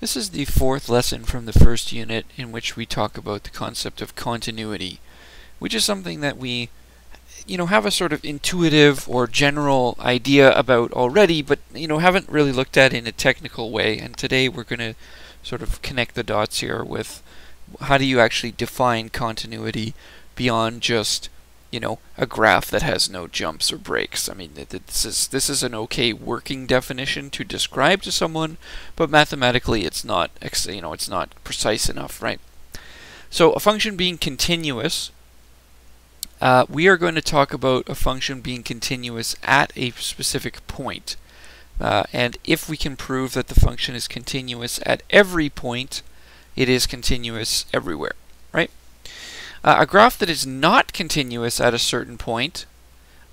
This is the fourth lesson from the first unit in which we talk about the concept of continuity, which is something that we you know have a sort of intuitive or general idea about already but you know haven't really looked at in a technical way. And today we're going to sort of connect the dots here with how do you actually define continuity beyond just you know, a graph that has no jumps or breaks. I mean, this is this is an okay working definition to describe to someone, but mathematically it's not, you know, it's not precise enough, right? So a function being continuous, uh, we are going to talk about a function being continuous at a specific point. Uh, and if we can prove that the function is continuous at every point, it is continuous everywhere? Uh, a graph that is not continuous at a certain point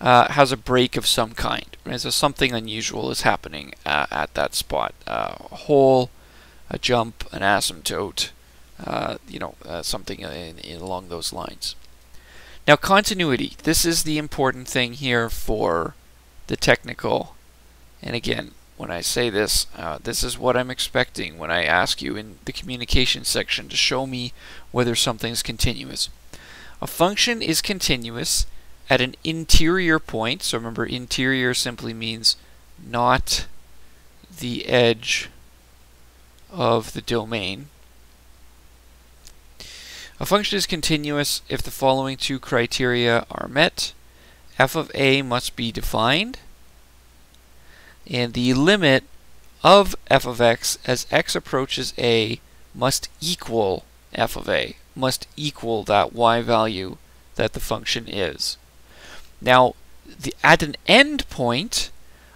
uh, has a break of some kind. Right? So something unusual is happening uh, at that spot. Uh, a hole, a jump, an asymptote, uh, you know, uh, something in, in along those lines. Now continuity, this is the important thing here for the technical. And again, when I say this, uh, this is what I'm expecting when I ask you in the communication section to show me whether something's continuous. A function is continuous at an interior point, so remember interior simply means not the edge of the domain. A function is continuous if the following two criteria are met. f of a must be defined, and the limit of f of x as x approaches a must equal f of a, must equal that y value that the function is. Now, the, at an end point,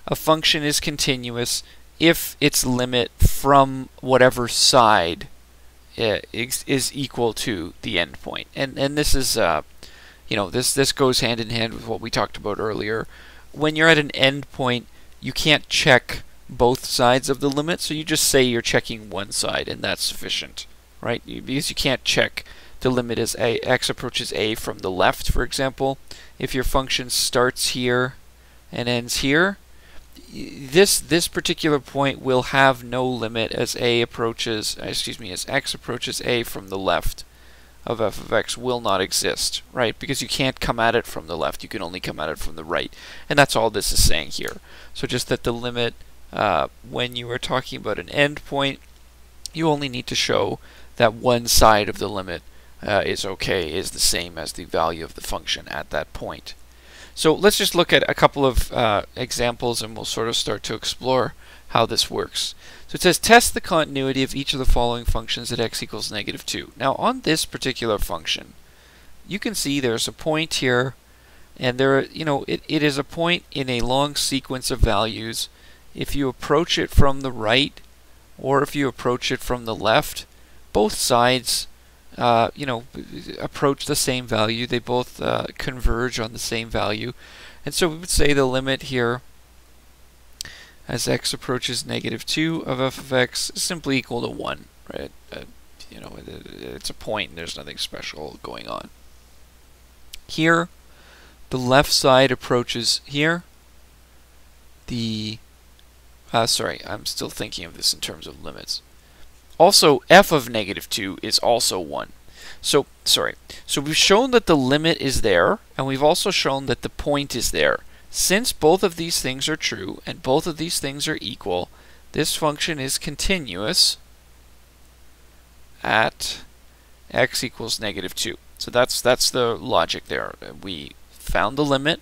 a function is continuous if its limit from whatever side is, is equal to the end point. And and this is uh, you know this this goes hand in hand with what we talked about earlier. When you're at an end point, you can't check both sides of the limit, so you just say you're checking one side, and that's sufficient, right? Because you can't check the limit as a x approaches a from the left, for example. If your function starts here and ends here, this this particular point will have no limit as a approaches, excuse me, as x approaches a from the left of f of x will not exist, right? Because you can't come at it from the left, you can only come at it from the right. And that's all this is saying here. So just that the limit, uh, when you are talking about an endpoint, you only need to show that one side of the limit uh, is okay, is the same as the value of the function at that point. So let's just look at a couple of uh, examples and we'll sort of start to explore how this works. So it says test the continuity of each of the following functions at x equals negative 2. Now on this particular function, you can see there's a point here and there, you know, it, it is a point in a long sequence of values. If you approach it from the right or if you approach it from the left, both sides, uh, you know, approach the same value. They both uh, converge on the same value. And so we would say the limit here as x approaches negative 2 of f of x is simply equal to 1, right? Uh, you know, it, it's a point there's nothing special going on. Here, the left side approaches here. The, uh, sorry, I'm still thinking of this in terms of limits. Also, f of negative 2 is also 1. So, sorry, so we've shown that the limit is there, and we've also shown that the point is there. Since both of these things are true and both of these things are equal, this function is continuous at x equals negative 2. So that's that's the logic there. We found the limit,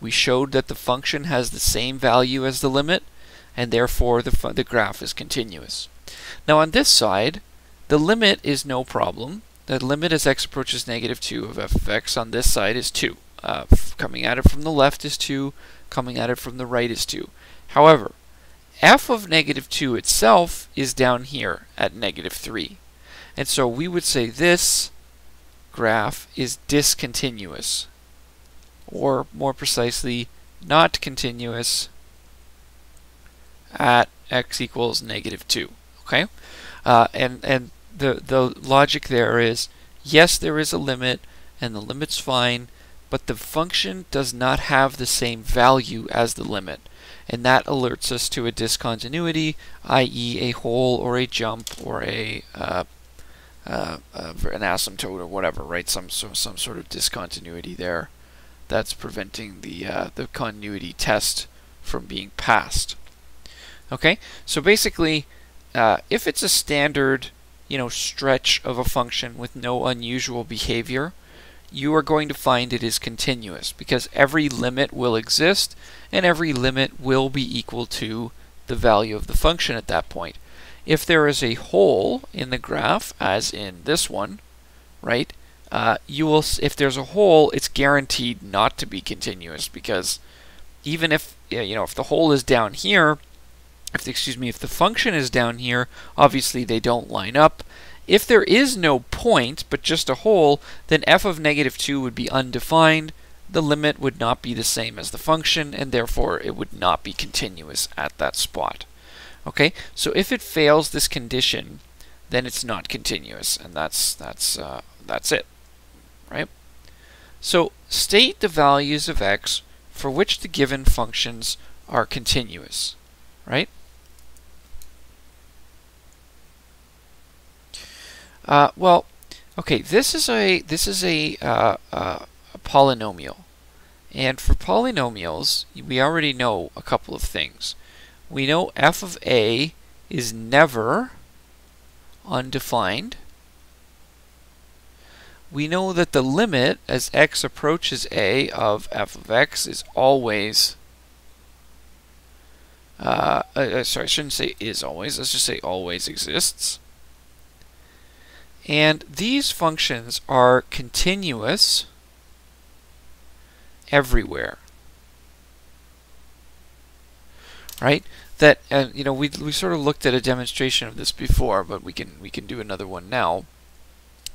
we showed that the function has the same value as the limit, and therefore the, the graph is continuous. Now on this side, the limit is no problem. The limit as x approaches negative 2 of f of x on this side is 2. Uh, coming at it from the left is 2, coming at it from the right is 2. However, f of negative 2 itself is down here at negative 3. And so we would say this graph is discontinuous, or more precisely, not continuous at x equals negative 2. Okay? Uh, and and the, the logic there is, yes, there is a limit, and the limit's fine, but the function does not have the same value as the limit. and that alerts us to a discontinuity, i.e. a hole or a jump or a uh, uh, uh, an asymptote or whatever, right? Some so, some sort of discontinuity there that's preventing the uh, the continuity test from being passed. Okay, so basically, uh, if it's a standard, you know, stretch of a function with no unusual behavior, you are going to find it is continuous because every limit will exist and every limit will be equal to the value of the function at that point. If there is a hole in the graph, as in this one, right, uh, you will, if there's a hole, it's guaranteed not to be continuous because even if, you know, if the hole is down here, if the, excuse me, if the function is down here, obviously they don't line up. If there is no point, but just a hole, then f of negative 2 would be undefined. The limit would not be the same as the function, and therefore it would not be continuous at that spot. Okay, so if it fails this condition, then it's not continuous, and that's that's uh, that's it, right? So state the values of x for which the given functions are continuous, right? Uh, well, okay, this is a this is a, uh, uh, a polynomial, and for polynomials, we already know a couple of things. We know f of a is never undefined. We know that the limit as x approaches a of f of x is always uh, uh, sorry, I shouldn't say is always, let's just say always exists. And these functions are continuous everywhere. Right? That and you know we we sort of looked at a demonstration of this before, but we can we can do another one now.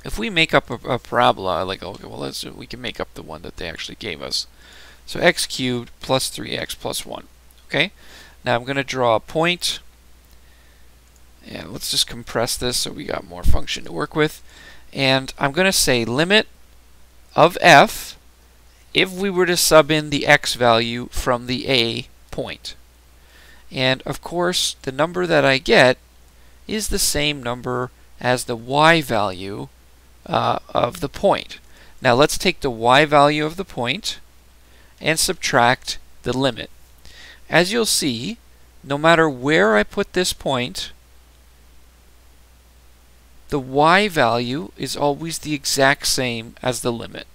If we make up a, a parabola, like okay, well let's we can make up the one that they actually gave us. So x cubed plus 3x plus 1. Okay. Now I'm going to draw a point and let's just compress this so we got more function to work with. And I'm going to say limit of f if we were to sub in the x value from the a point. And of course, the number that I get is the same number as the y value uh, of the point. Now let's take the y value of the point and subtract the limit. As you'll see, no matter where I put this point, the y value is always the exact same as the limit.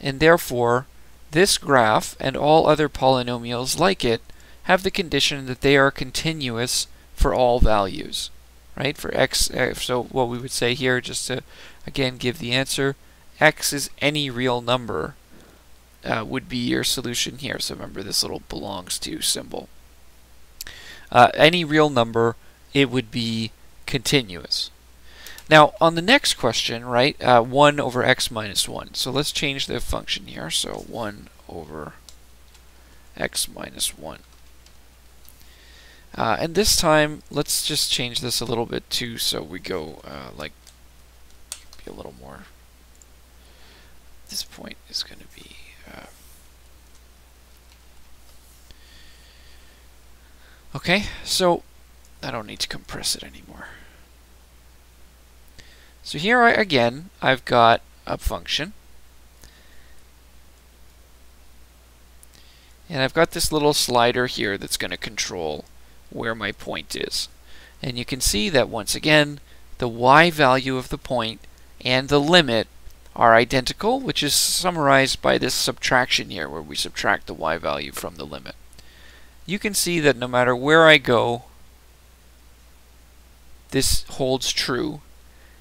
And therefore, this graph and all other polynomials like it have the condition that they are continuous for all values. Right? For x, uh, so what we would say here, just to again give the answer, x is any real number uh, would be your solution here. So remember this little belongs to symbol. Uh, any real number, it would be continuous. Now, on the next question, right, uh, 1 over x minus 1. So let's change the function here. So 1 over x minus 1. Uh, and this time, let's just change this a little bit too, so we go uh, like be a little more. This point is going to be. Uh, okay, so I don't need to compress it anymore. So here I, again, I've got a function. And I've got this little slider here that's going to control where my point is. And you can see that once again, the y value of the point and the limit are identical, which is summarized by this subtraction here, where we subtract the y value from the limit. You can see that no matter where I go, this holds true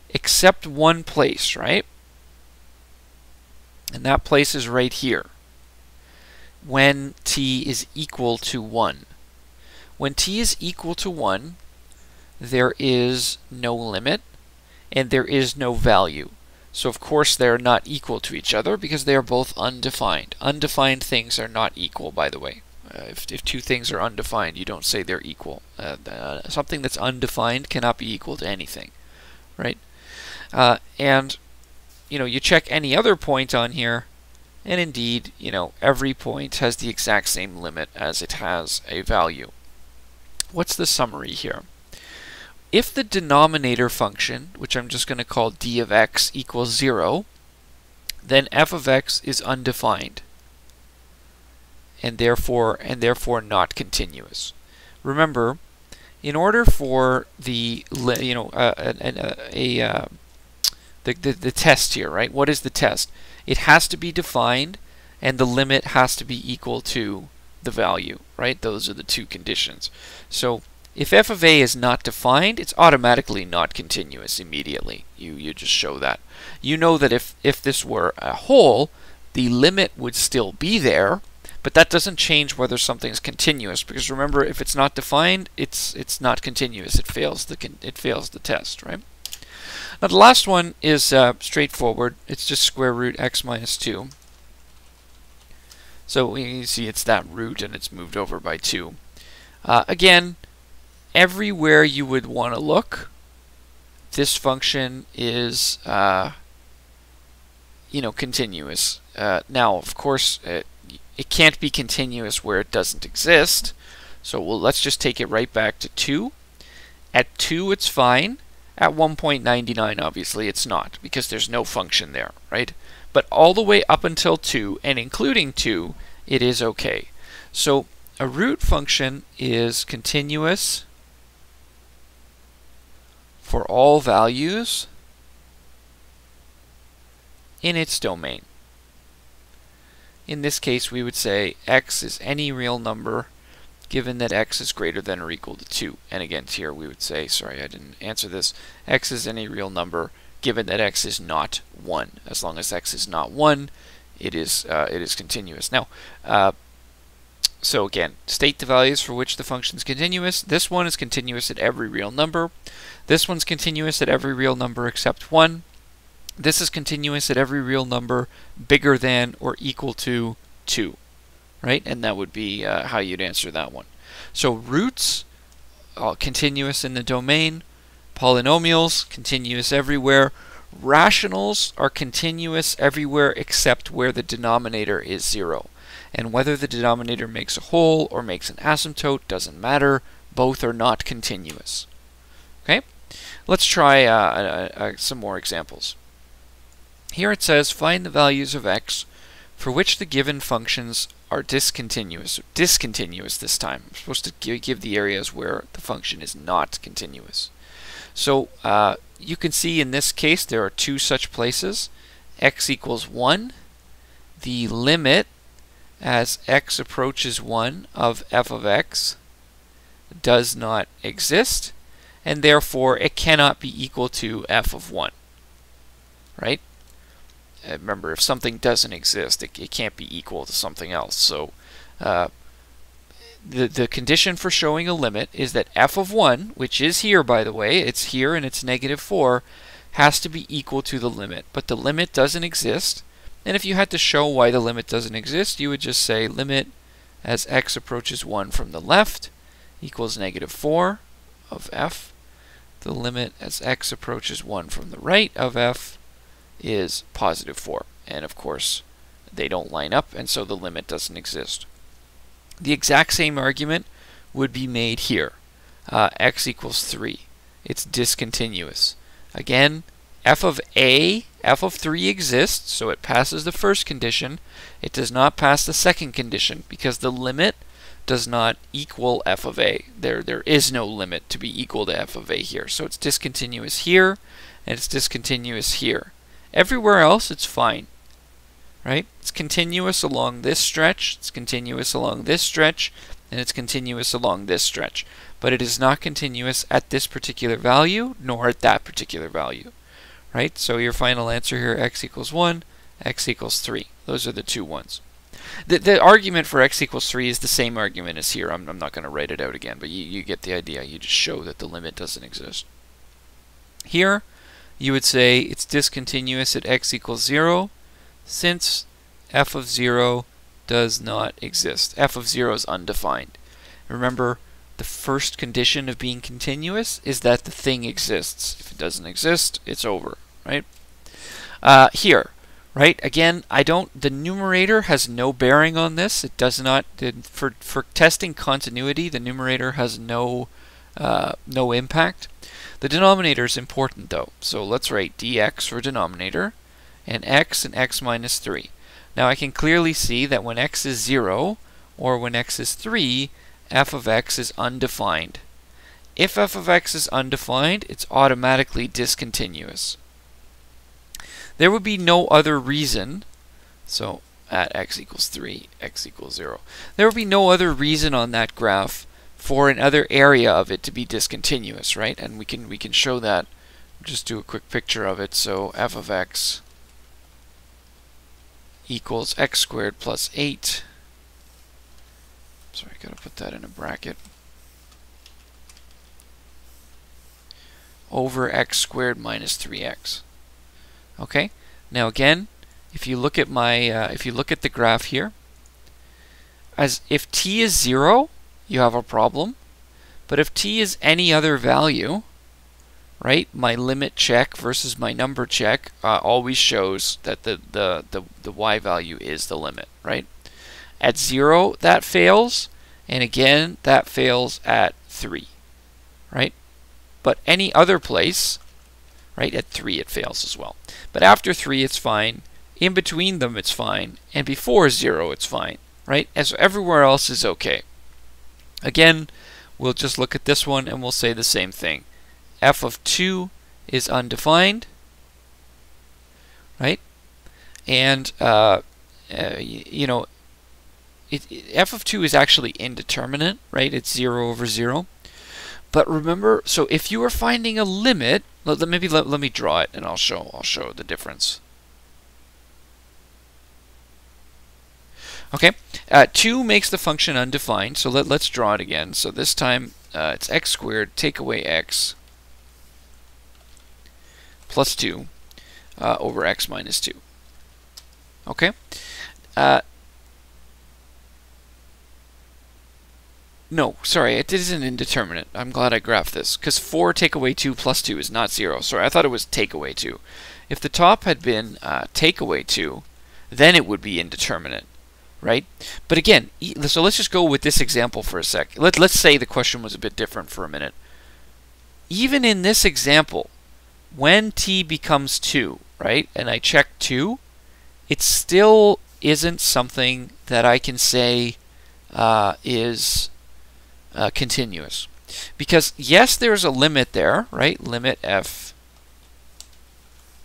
except one place, right? And that place is right here. When t is equal to 1. When t is equal to 1, there is no limit and there is no value. So of course they're not equal to each other because they are both undefined. Undefined things are not equal, by the way. Uh, if, if two things are undefined, you don't say they're equal. Uh, uh, something that's undefined cannot be equal to anything, right? Uh, and you know, you check any other point on here, And indeed, you know, every point has the exact same limit as it has a value. What's the summary here? If the denominator function, which I'm just going to call d of x equals 0, then f of x is undefined and therefore and therefore not continuous. Remember, in order for the you know uh, a, a, a uh, the, the the test here, right? What is the test? It has to be defined, and the limit has to be equal to the value, right? Those are the two conditions. So if f of a is not defined, it's automatically not continuous immediately. You you just show that. You know that if if this were a hole, the limit would still be there, but that doesn't change whether something's continuous because remember if it's not defined, it's it's not continuous. It fails the it fails the test, right? Now the last one is uh, straightforward. It's just square root x minus 2. So you see it's that root and it's moved over by 2. Uh, again, everywhere you would want to look, this function is, uh, you know, continuous. Uh, now, of course, it, it can't be continuous where it doesn't exist. So well, let's just take it right back to 2. At 2, it's fine. At 1.99, obviously, it's not, because there's no function there, right? But all the way up until 2, and including 2, it is okay. So a root function is continuous for all values in its domain. In this case, we would say x is any real number given that x is greater than or equal to 2. And again, here we would say, sorry, I didn't answer this, x is any real number given that x is not 1. As long as x is not 1, it is, uh, it is continuous. Now, uh, so again, state the values for which the function is continuous. This one is continuous at every real number. This one's continuous at every real number except 1. This is continuous at every real number bigger than or equal to 2 right? And that would be uh, how you'd answer that one. So roots, uh, continuous in the domain. Polynomials, continuous everywhere. Rationals are continuous everywhere except where the denominator is 0. And whether the denominator makes a hole or makes an asymptote doesn't matter. Both are not continuous. Okay? Let's try uh, uh, some more examples. Here it says, find the values of x for which the given functions are discontinuous. Discontinuous this time. I'm supposed to give the areas where the function is not continuous. So uh, you can see in this case there are two such places. x equals 1. The limit as x approaches 1 of f of x does not exist and therefore it cannot be equal to f of 1. Right? Uh, remember, if something doesn't exist, it, it, can't be equal to something else. So uh, the, the condition for showing a limit is that f of 1, which is here, by the way, it's here and it's negative 4, has to be equal to the limit. But the limit doesn't exist. And if you had to show why the limit doesn't exist, you would just say limit as x approaches 1 from the left equals negative 4 of f. The limit as x approaches 1 from the right of f is positive 4. And of course, they don't line up, and so the limit doesn't exist. The exact same argument would be made here. Uh, x equals 3. It's discontinuous. Again, f of a, f of 3 exists, so it passes the first condition. It does not pass the second condition because the limit does not equal f of a. There, there is no limit to be equal to f of a here. So it's discontinuous here, and it's discontinuous here. Everywhere else, it's fine. Right? It's continuous along this stretch, it's continuous along this stretch, and it's continuous along this stretch. But it is not continuous at this particular value, nor at that particular value. Right? So your final answer here, x equals 1, x equals 3. Those are the two ones. The, the argument for x equals 3 is the same argument as here. I'm, I'm not going to write it out again, but you, you get the idea. You just show that the limit doesn't exist. Here, you would say it's discontinuous at x equals 0 since f of 0 does not exist. f of 0 is undefined. Remember, the first condition of being continuous is that the thing exists. If it doesn't exist, it's over, right? Uh, here, right? Again, I don't, the numerator has no bearing on this. It does not, for, for testing continuity, the numerator has no, uh, no impact. The denominator is important though. So let's write dx for denominator and x and x minus 3. Now I can clearly see that when x is 0 or when x is 3, f of x is undefined. If f of x is undefined, it's automatically discontinuous. There would be no other reason, so at x equals 3, x equals 0. There would be no other reason on that graph for another area of it to be discontinuous, right? And we can we can show that. Just do a quick picture of it. So f of x equals x squared plus 8. Sorry, I gotta put that in a bracket. Over x squared minus 3x. Okay. Now again, if you look at my uh, if you look at the graph here, as if t is zero, you have a problem. But if t is any other value, right, my limit check versus my number check uh, always shows that the, the, the, the y value is the limit, right? At 0, that fails, and again, that fails at 3, right? But any other place, right, at 3 it fails as well. But after 3, it's fine. In between them, it's fine. And before 0, it's fine, right? As everywhere else is okay. Again, we'll just look at this one and we'll say the same thing. f of 2 is undefined, right? And, uh, uh, you know, it, it, f of 2 is actually indeterminate, right? It's 0 over 0. But remember, so if you are finding a limit, let, let maybe let, let me draw it and I'll show I'll show the difference. Okay, uh, 2 makes the function undefined, so let, let's draw it again. So this time uh, it's x squared, take away x, plus 2 uh, over x minus 2. Okay? Uh, no, sorry, it isn't indeterminate. I'm glad I graphed this, because 4 take away 2 plus 2 is not 0. Sorry, I thought it was take away 2. If the top had been uh, take away 2, then it would be indeterminate right? But again, so let's just go with this example for a sec. Let, let's say the question was a bit different for a minute. Even in this example, when t becomes 2, right, and I check 2, it still isn't something that I can say uh, is uh, continuous. Because yes, there's a limit there, right? Limit f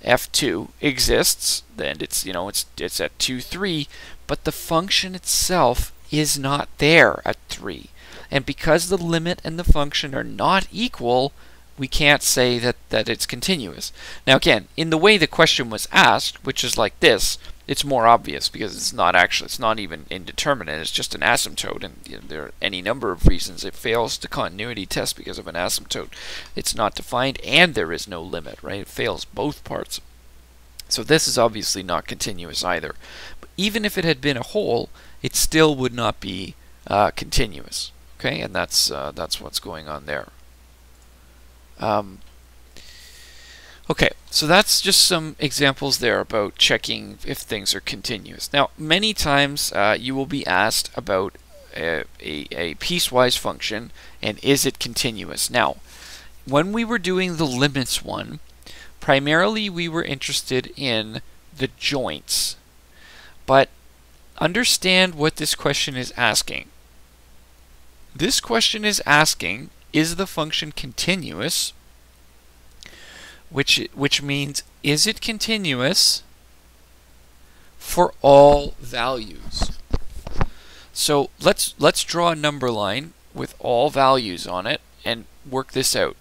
f2 exists, then it's you know it's it's at 2 3, but the function itself is not there at 3. And because the limit and the function are not equal, we can't say that, that it's continuous. Now again, in the way the question was asked, which is like this, it's more obvious because it's not actually, it's not even indeterminate, it's just an asymptote, and you know, there are any number of reasons it fails the continuity test because of an asymptote. It's not defined, and there is no limit, right? It fails both parts. So this is obviously not continuous either. Even if it had been a hole, it still would not be uh, continuous. Okay, and that's uh, that's what's going on there. Um, Okay, so that's just some examples there about checking if things are continuous. Now, many times uh, you will be asked about a, a, a, piecewise function and is it continuous. Now, when we were doing the limits one, primarily we were interested in the joints. But understand what this question is asking. This question is asking, is the function continuous which which means is it continuous for all values? So let's let's draw a number line with all values on it and work this out.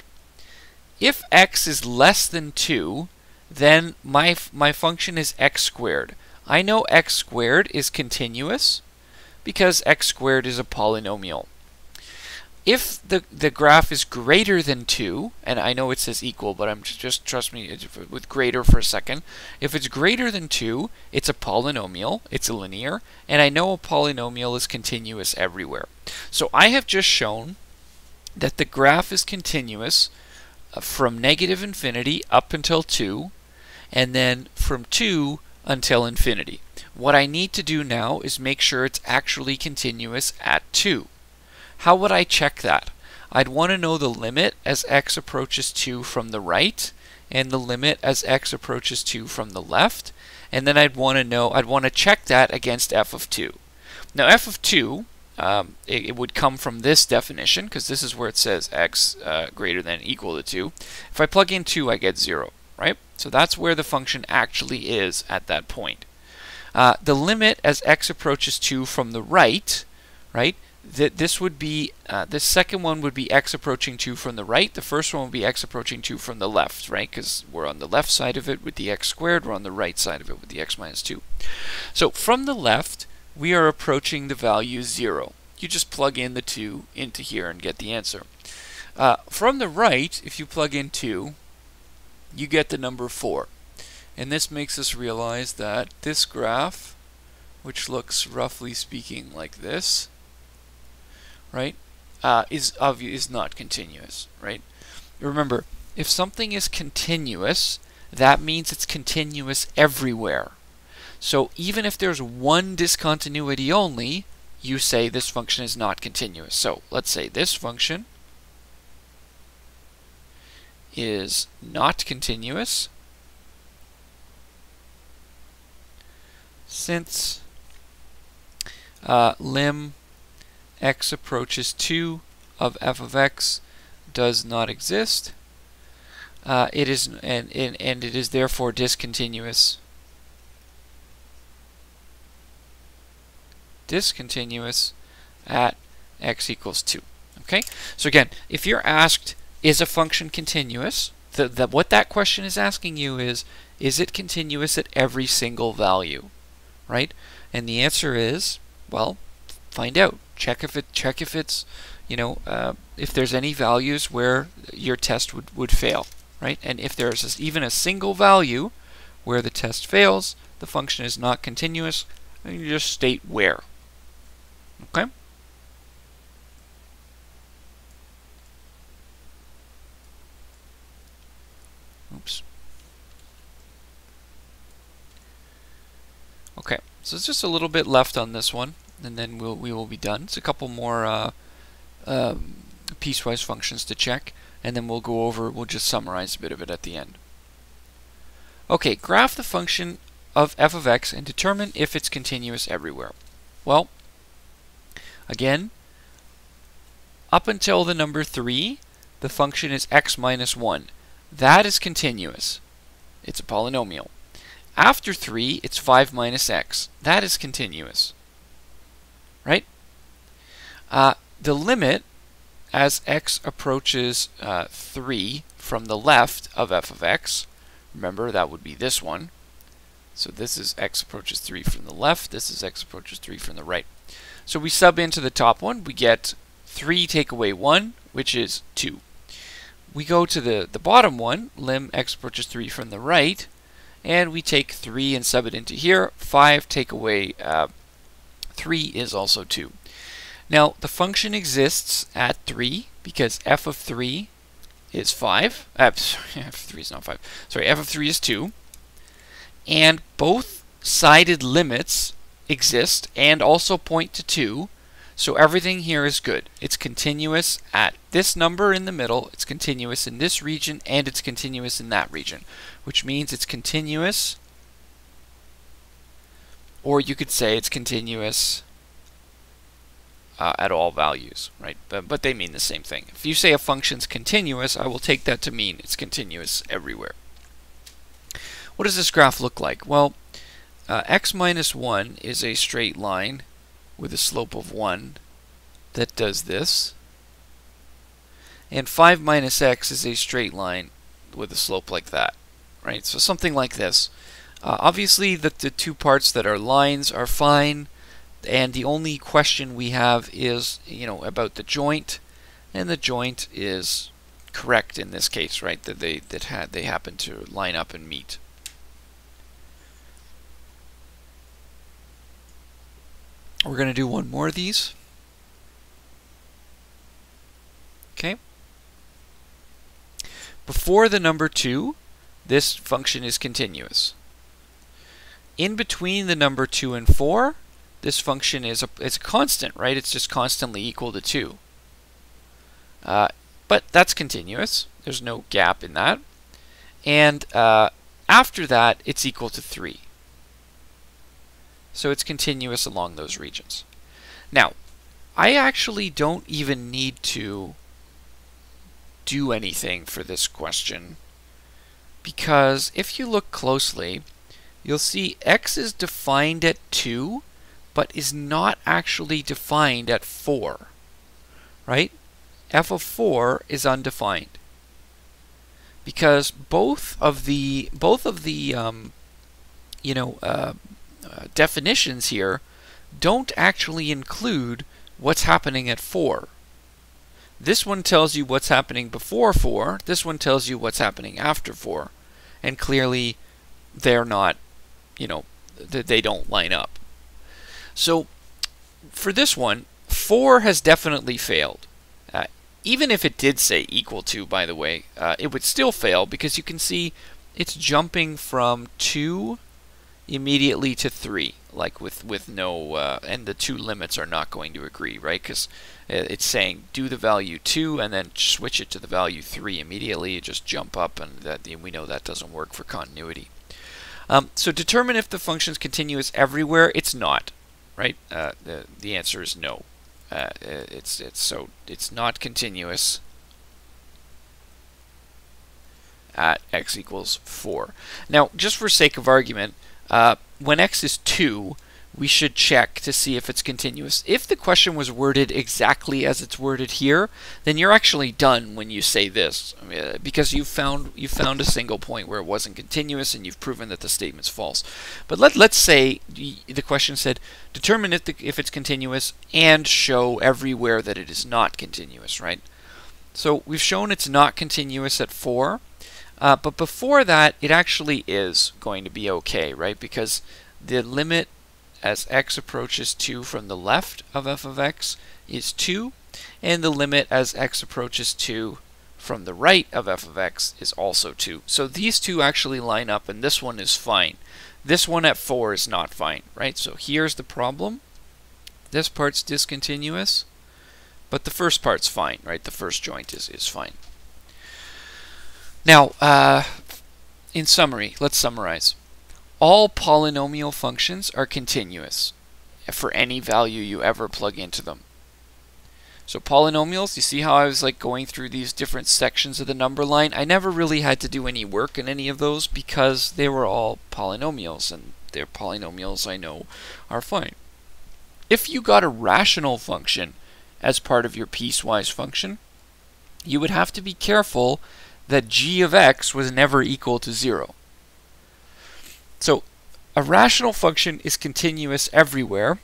If x is less than 2, then my my function is x squared. I know x squared is continuous because x squared is a polynomial if the, the graph is greater than 2, and I know it says equal, but I'm just, just trust me with greater for a second. If it's greater than 2, it's a polynomial, it's a linear, and I know a polynomial is continuous everywhere. So I have just shown that the graph is continuous uh, from negative infinity up until 2, and then from 2 until infinity. What I need to do now is make sure it's actually continuous at 2. How would I check that? I'd want to know the limit as x approaches 2 from the right and the limit as x approaches 2 from the left. And then I'd want to know, I'd want to check that against f of 2. Now f of 2, um, it, it, would come from this definition because this is where it says x uh, greater than equal to 2. If I plug in 2, I get 0, right? So that's where the function actually is at that point. Uh, the limit as x approaches 2 from the right, right, that this would be, uh, this second one would be x approaching 2 from the right. The first one would be x approaching 2 from the left, right? Because we're on the left side of it with the x squared. We're on the right side of it with the x minus 2. So from the left, we are approaching the value 0. You just plug in the 2 into here and get the answer. Uh, from the right, if you plug in 2, you get the number 4. And this makes us realize that this graph, which looks roughly speaking like this, right, uh, is is not continuous, right? Remember, if something is continuous, that means it's continuous everywhere. So even if there's one discontinuity only, you say this function is not continuous. So let's say this function is not continuous since uh, lim x approaches 2 of f of x does not exist. Uh, it is and, and, and it is therefore discontinuous. Discontinuous at x equals 2. Okay? So again, if you're asked, is a function continuous? The, the, what that question is asking you is, is it continuous at every single value? Right? And the answer is, well, find out. Check if it check if it's you know uh, if there's any values where your test would, would fail, right? And if there's even a single value where the test fails, the function is not continuous, and you just state where. Okay? Oops. Okay, so it's just a little bit left on this one and then we'll, we will be done. It's a couple more uh, um, piecewise functions to check, and then we'll go over, we'll just summarize a bit of it at the end. Okay, graph the function of f of x and determine if it's continuous everywhere. Well, again, up until the number 3, the function is x minus 1. That is continuous. It's a polynomial. After 3, it's 5 minus x. That is continuous right? Uh, the limit as x approaches uh, 3 from the left of f of x, remember that would be this one. So this is x approaches 3 from the left, this is x approaches 3 from the right. So we sub into the top one, we get 3 take away 1, which is 2. We go to the, the bottom one, lim x approaches 3 from the right, and we take 3 and sub it into here. 5 take away uh, 3 is also 2. Now, the function exists at 3 because f of 3 is 5. Uh, sorry, f of 3 is not 5. Sorry, f of 3 is 2. And both sided limits exist and also point to 2. So everything here is good. It's continuous at this number in the middle, it's continuous in this region, and it's continuous in that region, which means it's continuous or you could say it's continuous uh, at all values, right? But, but they mean the same thing. If you say a function's continuous, I will take that to mean it's continuous everywhere. What does this graph look like? Well, uh, x minus 1 is a straight line with a slope of 1 that does this. And 5 minus x is a straight line with a slope like that, right? So something like this. Uh, obviously, the, the two parts that are lines are fine, and the only question we have is, you know, about the joint, and the joint is correct in this case, right? That they that had they happen to line up and meet. We're going to do one more of these. Okay. Before the number 2, this function is continuous. in between the number 2 and 4, this function is a, it's constant, right? It's just constantly equal to 2. Uh, but that's continuous. There's no gap in that. And uh, after that, it's equal to 3. So it's continuous along those regions. Now, I actually don't even need to do anything for this question because if you look closely, you'll see x is defined at 2 but is not actually defined at 4, right? f of 4 is undefined because both of the both of the um, you know uh, uh, definitions here don't actually include what's happening at 4. This one tells you what's happening before 4, this one tells you what's happening after 4. And clearly they're not, you know, they don't line up. So for this one, 4 has definitely failed. Uh, even if it did say equal to, by the way, uh, it would still fail because you can see it's jumping from 2 immediately to 3 like with with no uh, and the two limits are not going to agree right? Because it's saying do the value 2 and then switch it to the value 3 immediately. You just jump up and that we know that doesn't work for continuity. Um, so determine if the function is continuous everywhere. It's not right? Uh, the, the answer is no. Uh, it's it's so it's not continuous at x equals 4 now just for sake of argument uh, when x is 2, we should check to see if it's continuous. If the question was worded exactly as it's worded here, then you're actually done when you say this, uh, because you found you found a single point where it wasn't continuous, and you've proven that the statement's false. But let let's say the question said determine if the, if it's continuous and show everywhere that it is not continuous, right? So we've shown it's not continuous at four. Uh, but before that, it actually is going to be okay, right? Because the limit as x approaches 2 from the left of f of x is 2, and the limit as x approaches 2 from the right of f of x is also 2. So these two actually line up, and this one is fine. This one at 4 is not fine, right? So here's the problem. This part's discontinuous, but the first part's fine, right? The first joint is, is fine. Now, uh, in summary, let's summarize. All polynomial functions are continuous for any value you ever plug into them. So polynomials, you see how I was like going through these different sections of the number line? I never really had to do any work in any of those because they were all polynomials and they're polynomials I know are fine. If you got a rational function as part of your piecewise function, you would have to be careful that g of x was never equal to 0. So a rational function is continuous everywhere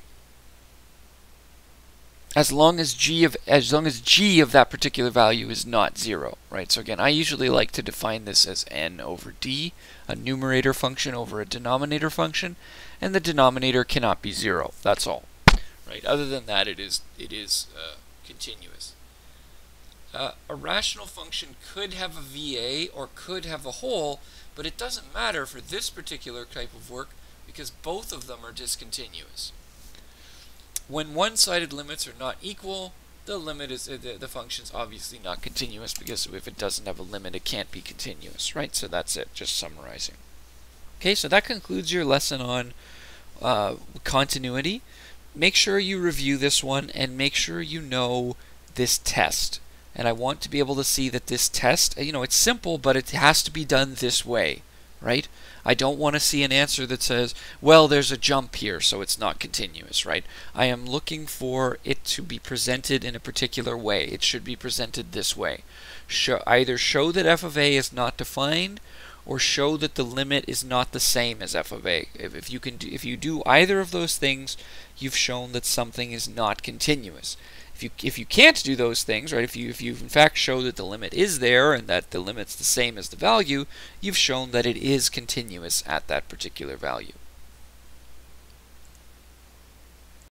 as long as g of as long as g of that particular value is not 0, right? So again, I usually like to define this as n over d, a numerator function over a denominator function, and the denominator cannot be 0. That's all. Right? Other than that, it is it is uh, continuous. Uh, a rational function could have a VA or could have a hole, but it doesn't matter for this particular type of work because both of them are discontinuous. When one-sided limits are not equal, the limit is uh, the, the function's obviously not continuous because if it doesn't have a limit, it can't be continuous, right? So that's it, just summarizing. Okay, so that concludes your lesson on uh, continuity. Make sure you review this one and make sure you know this test and I want to be able to see that this test, you know, it's simple, but it has to be done this way, right? I don't want to see an answer that says, well, there's a jump here, so it's not continuous, right? I am looking for it to be presented in a particular way. It should be presented this way. Show, either show that f of a is not defined, or show that the limit is not the same as f of a. If, if you can, do, if you do either of those things, you've shown that something is not continuous. If you if you can't do those things, right? If you if you in fact show that the limit is there and that the limit's the same as the value, you've shown that it is continuous at that particular value.